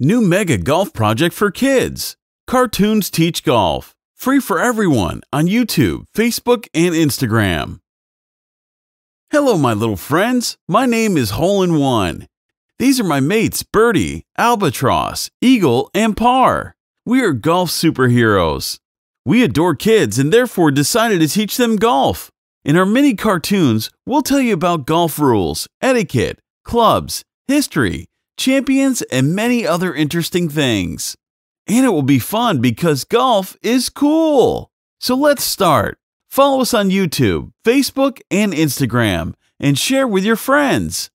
New Mega Golf Project for Kids. Cartoons Teach Golf. Free for everyone on YouTube, Facebook, and Instagram. Hello, my little friends. My name is Hole in One. These are my mates Birdie, Albatross, Eagle, and Par. We are golf superheroes. We adore kids and therefore decided to teach them golf. In our mini cartoons, we'll tell you about golf rules, etiquette, clubs, history, champions, and many other interesting things. And it will be fun because golf is cool. So let's start. Follow us on YouTube, Facebook, and Instagram, and share with your friends.